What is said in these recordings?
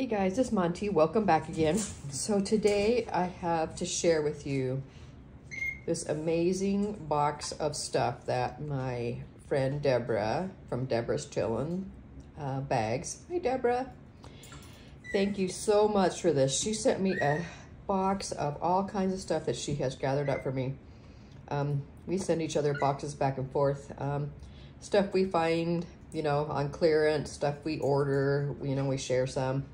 Hey guys, it's Monti. Welcome back again. So today I have to share with you this amazing box of stuff that my friend Deborah from Deborah's Chillin' uh, Bags. Hi Deborah. Thank you so much for this. She sent me a box of all kinds of stuff that she has gathered up for me. Um, we send each other boxes back and forth. Um, stuff we find, you know, on clearance, stuff we order, you know, we share some.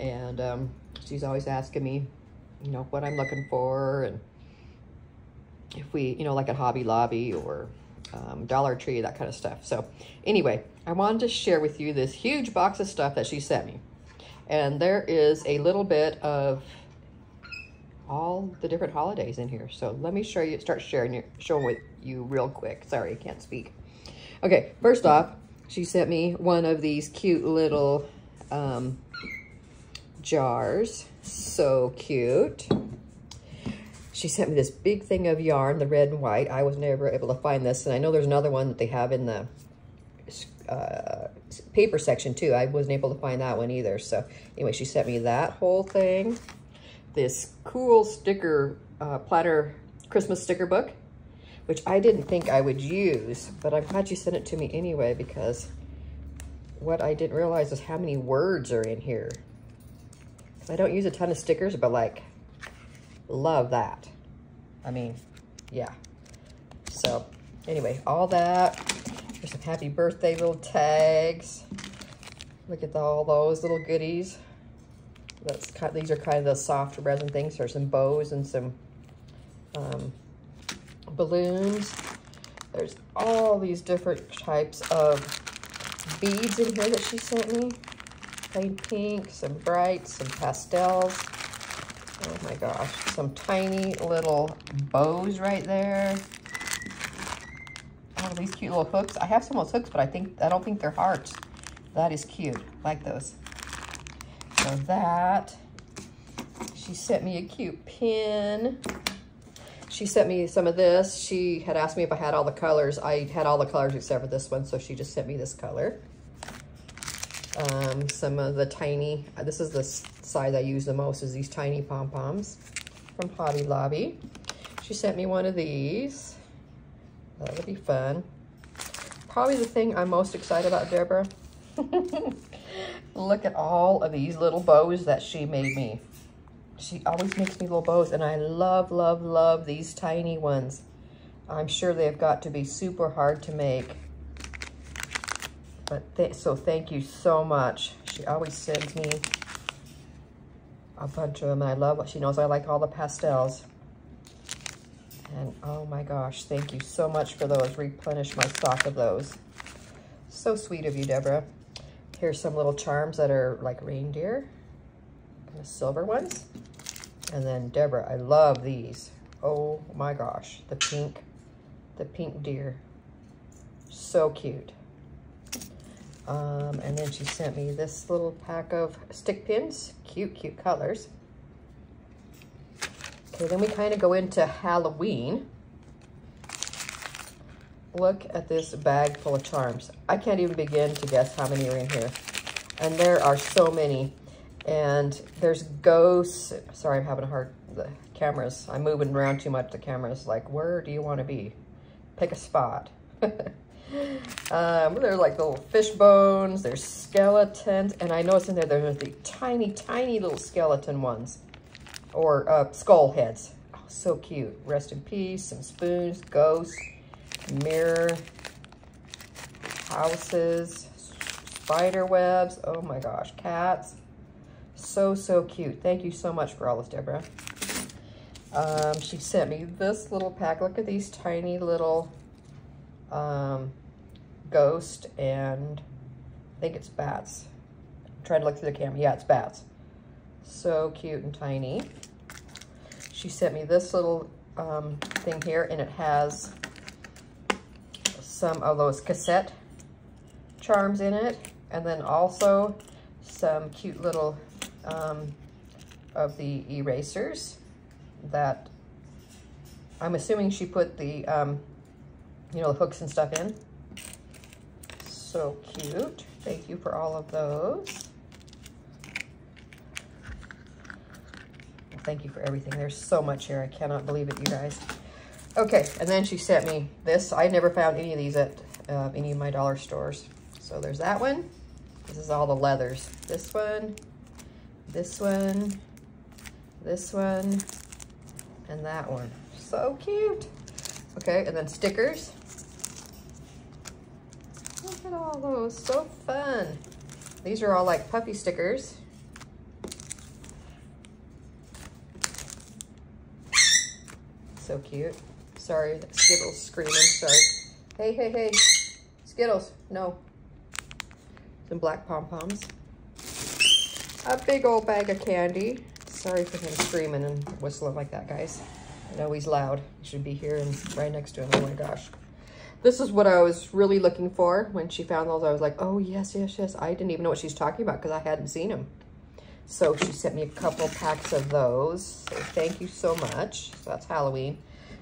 And um, she's always asking me, you know, what I'm looking for and if we, you know, like at Hobby Lobby or um, Dollar Tree, that kind of stuff. So anyway, I wanted to share with you this huge box of stuff that she sent me. And there is a little bit of all the different holidays in here. So let me show you, start sharing showing with you real quick. Sorry, I can't speak. Okay, first off, she sent me one of these cute little um, jars. So cute. She sent me this big thing of yarn, the red and white. I was never able to find this. And I know there's another one that they have in the uh, paper section too. I wasn't able to find that one either. So anyway, she sent me that whole thing. This cool sticker, uh, platter Christmas sticker book, which I didn't think I would use, but I'm glad you sent it to me anyway because what I didn't realize is how many words are in here. I don't use a ton of stickers, but like, love that. I mean, yeah. So anyway, all that. There's some happy birthday little tags. Look at the, all those little goodies. That's kind, these are kind of the soft resin things. There's some bows and some um, balloons. There's all these different types of beads in here that she sent me plain pink, some bright, some pastels. Oh my gosh, some tiny little bows right there. Oh, these cute little hooks. I have some of those hooks, but I think I don't think they're hearts. That is cute. like those. So that. She sent me a cute pin. She sent me some of this. She had asked me if I had all the colors. I had all the colors except for this one, so she just sent me this color um, some of the tiny, this is the size I use the most, is these tiny pom-poms from Hobby Lobby. She sent me one of these. That would be fun. Probably the thing I'm most excited about, Deborah. Look at all of these little bows that she made me. She always makes me little bows, and I love, love, love these tiny ones. I'm sure they've got to be super hard to make. But th so thank you so much. She always sends me a bunch of them. And I love what she knows. I like all the pastels. And oh my gosh, thank you so much for those. Replenish my stock of those. So sweet of you, Deborah. Here's some little charms that are like reindeer. Silver ones. And then Deborah, I love these. Oh my gosh, the pink, the pink deer. So cute. Um, and then she sent me this little pack of stick pins, cute, cute colors. Okay, then we kind of go into Halloween. Look at this bag full of charms. I can't even begin to guess how many are in here. And there are so many. And there's ghosts. Sorry, I'm having a hard, the cameras. I'm moving around too much. The camera's like, where do you want to be? Pick a spot. Um, there's like little fish bones, there's skeletons, and I noticed in there there's the tiny, tiny little skeleton ones, or uh, skull heads. Oh, so cute. Rest in peace, some spoons, ghosts, mirror, houses, spider webs. Oh my gosh, cats. So, so cute. Thank you so much for all this, Deborah. Um, she sent me this little pack. Look at these tiny little um, ghost and I think it's bats. Try to look through the camera. Yeah, it's bats. So cute and tiny. She sent me this little um, thing here and it has some of those cassette charms in it and then also some cute little um, of the erasers that I'm assuming she put the, um, you know, the hooks and stuff in so cute. Thank you for all of those. thank you for everything. There's so much here. I cannot believe it, you guys. Okay, and then she sent me this. I never found any of these at uh, any of my dollar stores. So there's that one. This is all the leathers. This one, this one, this one, and that one. So cute. Okay, and then stickers. At all those, so fun. These are all like puppy stickers. So cute. Sorry, Skittles screaming, sorry. Hey, hey, hey, Skittles, no. Some black pom-poms. A big old bag of candy. Sorry for him screaming and whistling like that, guys. I know he's loud. He should be here and right next to him. Oh my gosh. This is what I was really looking for. When she found those, I was like, oh, yes, yes, yes. I didn't even know what she's talking about because I hadn't seen them. So she sent me a couple packs of those. So thank you so much. So that's Halloween.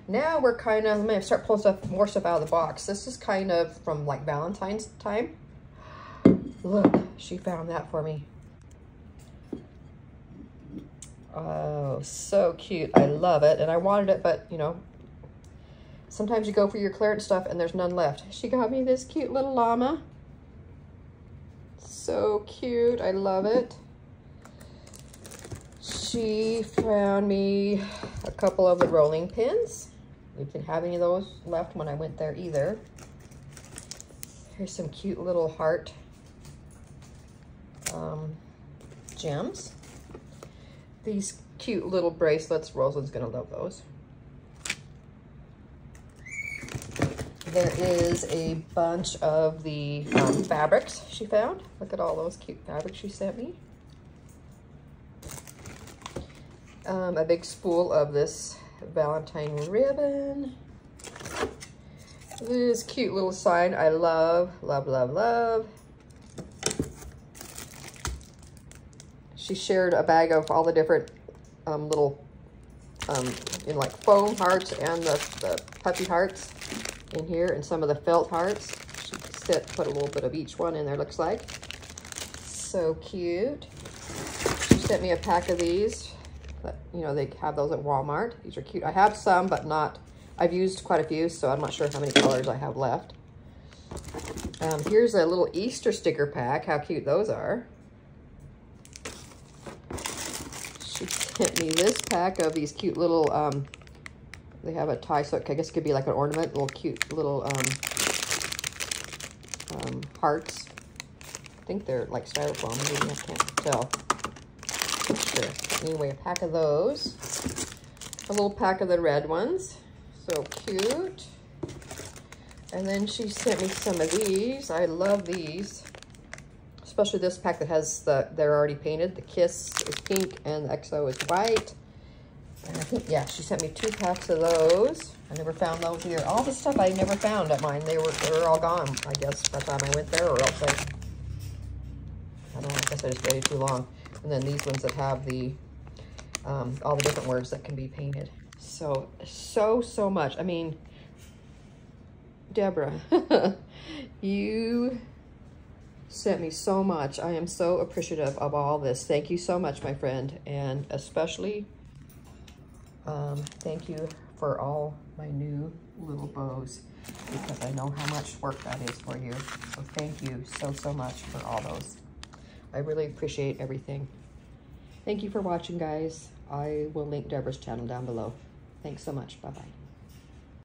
Now we're kind of, I'm going to start pulling stuff, more stuff out of the box. This is kind of from like Valentine's time. Look, she found that for me. Oh, so cute. I love it. And I wanted it, but, you know, sometimes you go for your clearance stuff and there's none left. She got me this cute little llama. So cute. I love it. She found me a couple of the rolling pins. We didn't have any of those left when I went there either. Here's some cute little heart um, gems these cute little bracelets. Rosalind's gonna love those. There is a bunch of the um, fabrics she found. Look at all those cute fabrics she sent me. Um, a big spool of this Valentine ribbon. This cute little sign I love, love, love, love. she shared a bag of all the different um, little, um, in like foam hearts and the, the puppy hearts in here and some of the felt hearts. She set, put a little bit of each one in there, looks like. So cute. She sent me a pack of these. But, you know, they have those at Walmart. These are cute. I have some, but not, I've used quite a few, so I'm not sure how many colors I have left. Um, here's a little Easter sticker pack. How cute those are. She sent me this pack of these cute little, um, they have a tie, so I guess it could be like an ornament, little cute little um, um, hearts. I think they're like styrofoam, maybe I can't tell. Sure. Anyway, a pack of those. A little pack of the red ones. So cute. And then she sent me some of these. I love these especially this pack that has the, they're already painted. The Kiss is pink and the XO is white. And I think, yeah, she sent me two packs of those. I never found those either. All the stuff I never found at mine, they were, they were all gone, I guess, by the time I went there, or else I, I don't know, I guess I just waited too long. And then these ones that have the, um, all the different words that can be painted. So, so, so much. I mean, Deborah, you sent me so much. I am so appreciative of all this. Thank you so much, my friend. And especially, um, thank you for all my new little bows because I know how much work that is for you. So thank you so, so much for all those. I really appreciate everything. Thank you for watching, guys. I will link Deborah's channel down below. Thanks so much. Bye-bye.